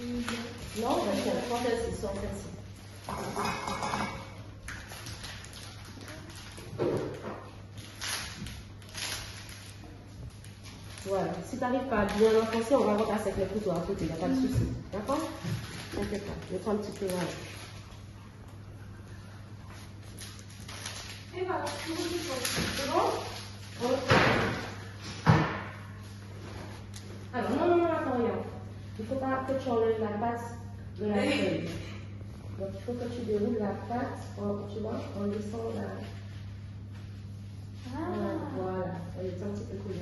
Non, je vais faire celle-ci, sur celle-ci. Voilà. Si tu n'arrives pas à bien enfoncer, on va repasser avec le couteau à côté, il n'y a pas de souci. D'accord? T'inquiète pas. Je prends un petit peu là. Et voilà. Alors, petrolün laktat graphique. Donc il faut que tu déroules la pâte, en, tu vois, en laissant la. Ah. Voilà, elle est un petit peu coulée.